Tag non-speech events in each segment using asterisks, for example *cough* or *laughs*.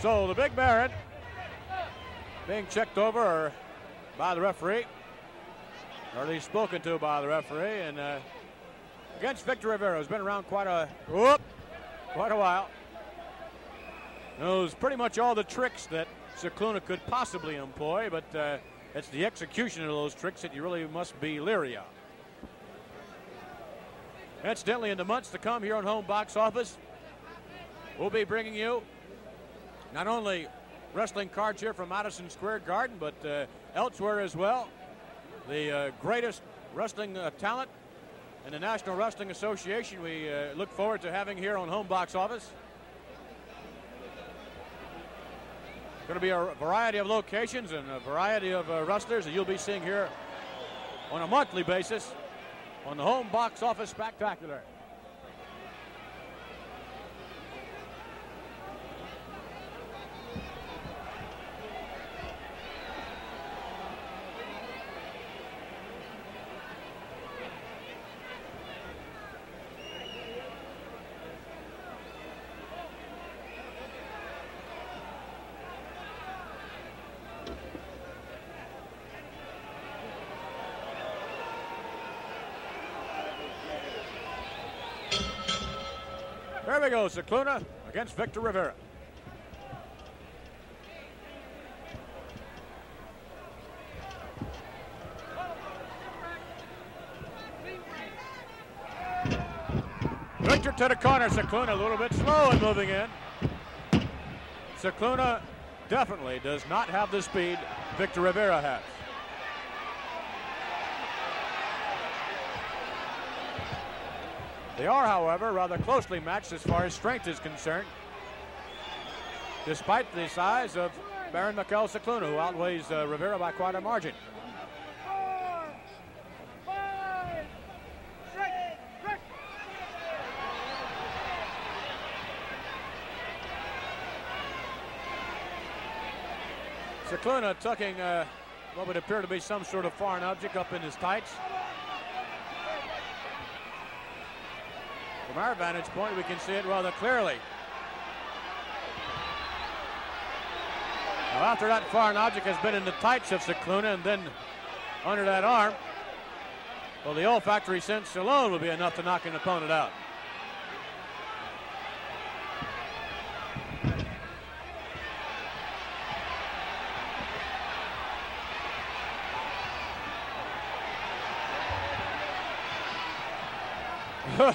So the big Baron being checked over by the referee, or at least spoken to by the referee, and uh, against Victor Rivera, who's been around quite a whoop, quite a while. Knows pretty much all the tricks that Scicluna could possibly employ, but uh, it's the execution of those tricks that you really must be leery of. Incidentally, in the months to come here on Home Box Office, we'll be bringing you not only wrestling cards here from Madison Square Garden, but uh, elsewhere as well. The uh, greatest wrestling uh, talent in the National Wrestling Association we uh, look forward to having here on Home Box Office. Going to be a variety of locations and a variety of uh, wrestlers that you'll be seeing here on a monthly basis on the Home Box Office Spectacular. There we go, Scicluna against Victor Rivera. Victor to the corner, Scicluna a little bit slow in moving in. Scicluna definitely does not have the speed Victor Rivera has. They are, however, rather closely matched as far as strength is concerned, despite the size of Baron Mikel Scicluna, who outweighs uh, Rivera by quite a margin. Scicluna tucking uh, what would appear to be some sort of foreign object up in his tights. From our vantage point, we can see it rather clearly. Now, after that foreign object has been in the tights of Scicluna and then under that arm, well, the olfactory sense alone will be enough to knock an opponent out.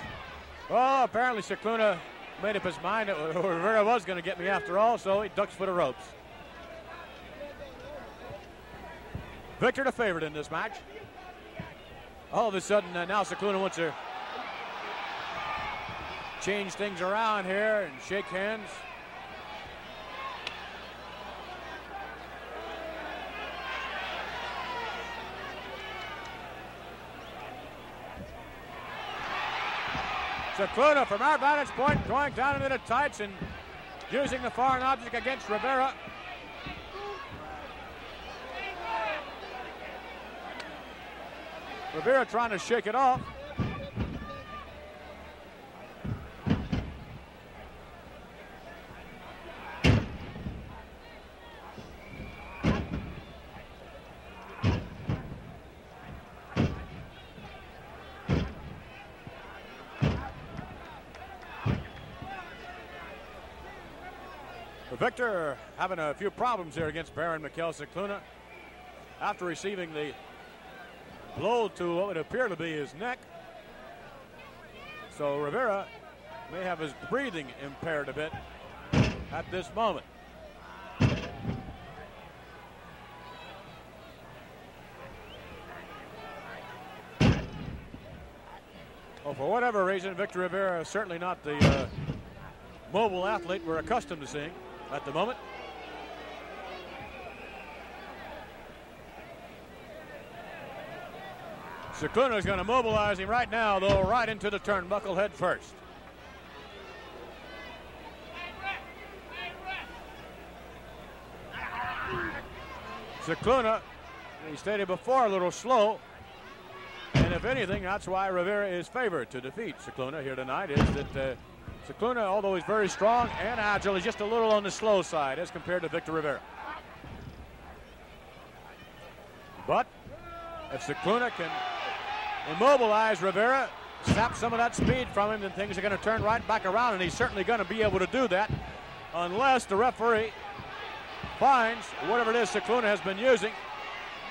*laughs* well, apparently Scicluna made up his mind that *laughs* Rivera was going to get me after all, so he ducks for the ropes. Victor the favorite in this match. All of a sudden, uh, now Scicluna wants to change things around here and shake hands. Scicluna from our vantage point going down into the tights and using the foreign object against Rivera. Rivera trying to shake it off. Victor having a few problems here against Baron Mikel Scicluna after receiving the blow to what would appear to be his neck. So Rivera may have his breathing impaired a bit at this moment. Well, for whatever reason, Victor Rivera is certainly not the uh, mobile athlete we're accustomed to seeing at the moment. Scicluna is going to mobilize him right now, though, right into the turnbuckle head first. Scicluna, he stated before, a little slow. And if anything, that's why Rivera is favored to defeat Scicluna here tonight, is that uh, Scicluna, although he's very strong and agile, is just a little on the slow side as compared to Victor Rivera. But if Scicluna can immobilize Rivera, sap some of that speed from him, then things are going to turn right back around, and he's certainly going to be able to do that unless the referee finds whatever it is Scicluna has been using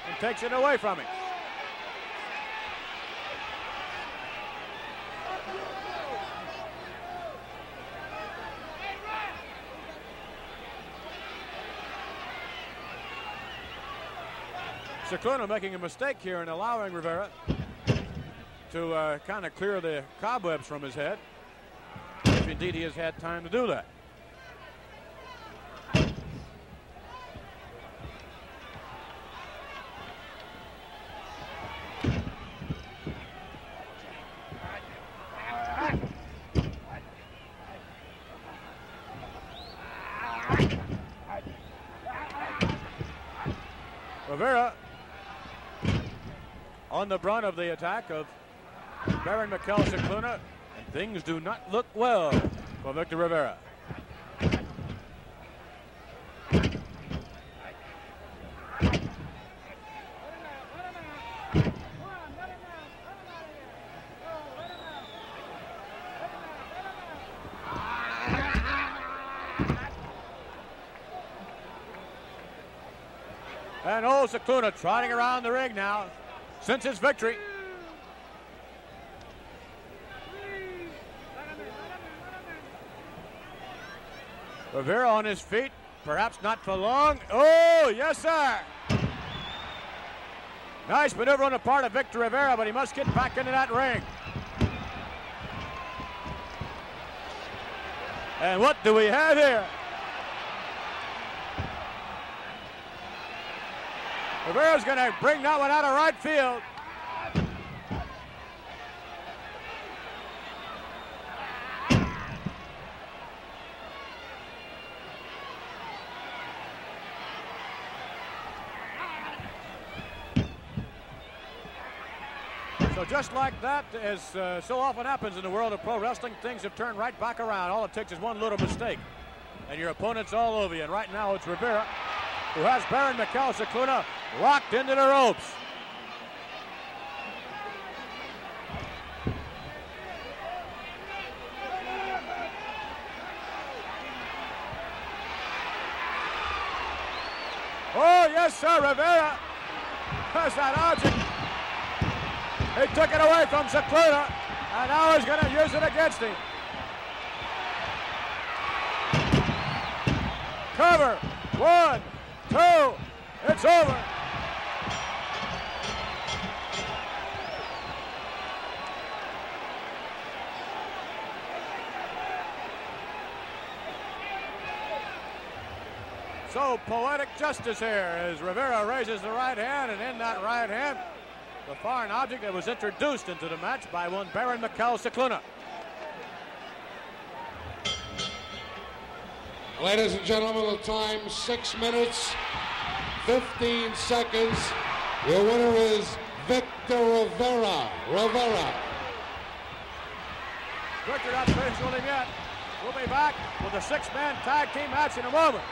and takes it away from him. Scicluna making a mistake here in allowing Rivera to uh, kind of clear the cobwebs from his head, if indeed he has had time to do that. Rivera on the brunt of the attack of Baron Mikel Scicluna, and things do not look well for Victor Rivera. And old Scicluna trotting around the ring now since his victory. Rivera on his feet, perhaps not for long. Oh, yes, sir. Nice maneuver on the part of Victor Rivera, but he must get back into that ring. And what do we have here? Rivera's going to bring that one out of right field. So just like that, as uh, so often happens in the world of pro wrestling, things have turned right back around. All it takes is one little mistake, and your opponent's all over you. And right now it's Rivera who has Baron Mikel Scicluna locked into the ropes. Oh, yes, sir, Rivera has that object. He took it away from Scicluna, and now he's going to use it against him. Cover. One, two. It's over. So poetic justice here as Rivera raises the right hand, and in that right hand, the foreign object that was introduced into the match by one Baron Mikel Scicluna. Ladies and gentlemen, the time six minutes, 15 seconds. Your winner is Victor Rivera. Rivera. Victor not finished with him yet. We'll be back with a six-man tag team match in a moment.